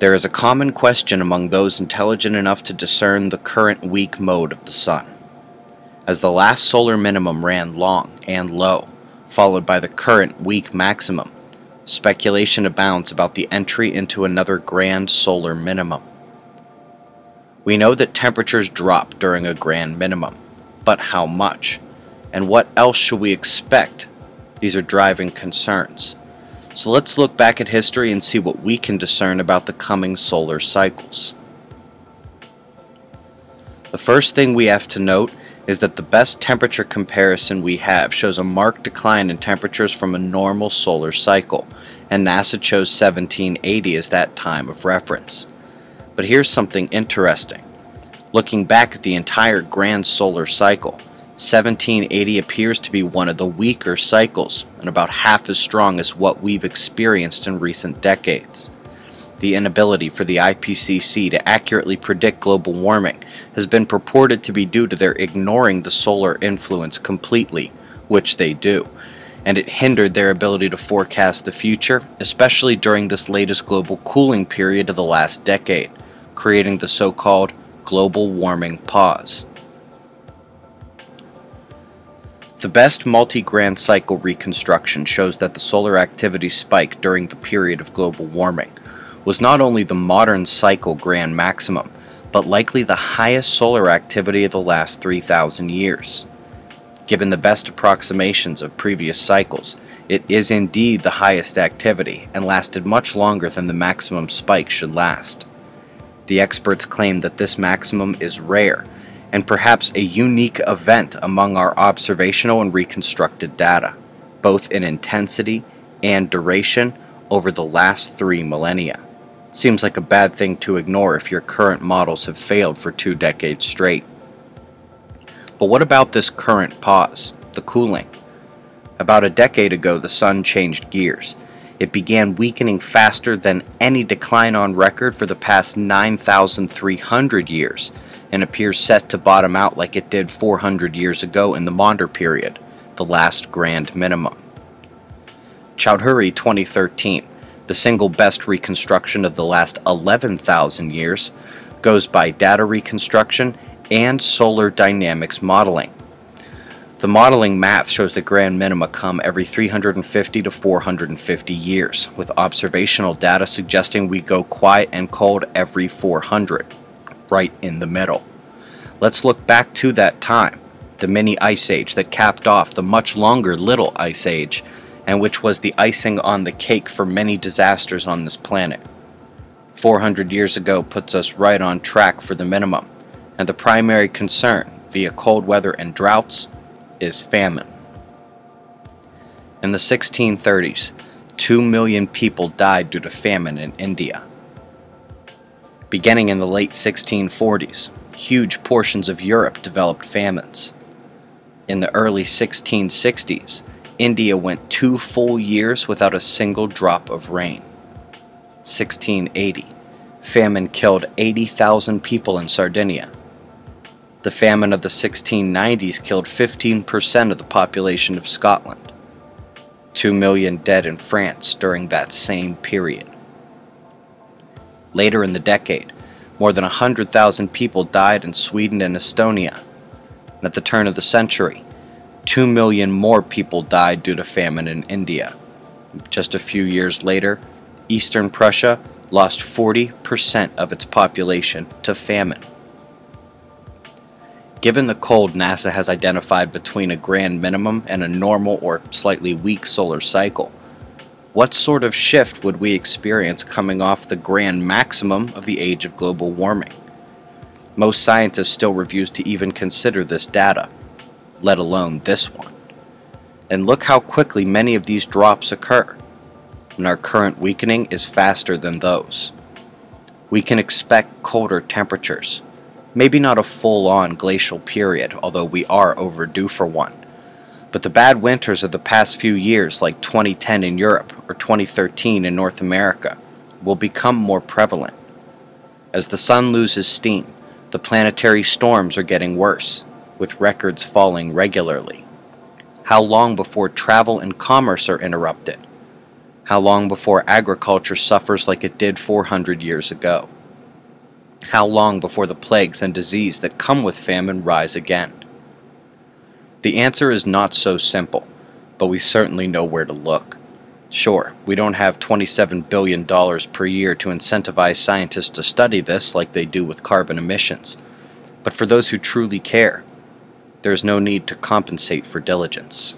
There is a common question among those intelligent enough to discern the current weak mode of the Sun. As the last solar minimum ran long and low, followed by the current weak maximum, speculation abounds about the entry into another grand solar minimum. We know that temperatures drop during a grand minimum, but how much? And what else should we expect? These are driving concerns. So let's look back at history and see what we can discern about the coming solar cycles. The first thing we have to note is that the best temperature comparison we have shows a marked decline in temperatures from a normal solar cycle, and NASA chose 1780 as that time of reference. But here's something interesting. Looking back at the entire grand solar cycle, 1780 appears to be one of the weaker cycles and about half as strong as what we've experienced in recent decades. The inability for the IPCC to accurately predict global warming has been purported to be due to their ignoring the solar influence completely, which they do, and it hindered their ability to forecast the future, especially during this latest global cooling period of the last decade, creating the so-called global warming pause. The best multi-grand cycle reconstruction shows that the solar activity spike during the period of global warming was not only the modern cycle grand maximum, but likely the highest solar activity of the last 3,000 years. Given the best approximations of previous cycles, it is indeed the highest activity and lasted much longer than the maximum spike should last. The experts claim that this maximum is rare and perhaps a unique event among our observational and reconstructed data, both in intensity and duration over the last three millennia. Seems like a bad thing to ignore if your current models have failed for two decades straight. But what about this current pause, the cooling? About a decade ago, the sun changed gears. It began weakening faster than any decline on record for the past 9,300 years and appears set to bottom out like it did 400 years ago in the Maunder period, the last grand minimum. Choudhuri 2013, the single best reconstruction of the last 11,000 years, goes by data reconstruction and solar dynamics modeling. The modeling math shows the grand minima come every 350 to 450 years, with observational data suggesting we go quiet and cold every 400 right in the middle. Let's look back to that time, the mini ice age that capped off the much longer little ice age, and which was the icing on the cake for many disasters on this planet. 400 years ago puts us right on track for the minimum, and the primary concern, via cold weather and droughts, is famine. In the 1630s, 2 million people died due to famine in India. Beginning in the late 1640s, huge portions of Europe developed famines. In the early 1660s, India went two full years without a single drop of rain. 1680, famine killed 80,000 people in Sardinia. The famine of the 1690s killed 15% of the population of Scotland. 2 million dead in France during that same period. Later in the decade, more than 100,000 people died in Sweden and Estonia. And at the turn of the century, 2 million more people died due to famine in India. Just a few years later, Eastern Prussia lost 40% of its population to famine. Given the cold NASA has identified between a grand minimum and a normal or slightly weak solar cycle, what sort of shift would we experience coming off the grand maximum of the age of global warming? Most scientists still refuse to even consider this data, let alone this one. And look how quickly many of these drops occur, and our current weakening is faster than those. We can expect colder temperatures, maybe not a full-on glacial period, although we are overdue for one but the bad winters of the past few years, like 2010 in Europe or 2013 in North America, will become more prevalent. As the sun loses steam, the planetary storms are getting worse, with records falling regularly. How long before travel and commerce are interrupted? How long before agriculture suffers like it did 400 years ago? How long before the plagues and disease that come with famine rise again? The answer is not so simple, but we certainly know where to look. Sure, we don't have $27 billion per year to incentivize scientists to study this like they do with carbon emissions. But for those who truly care, there is no need to compensate for diligence.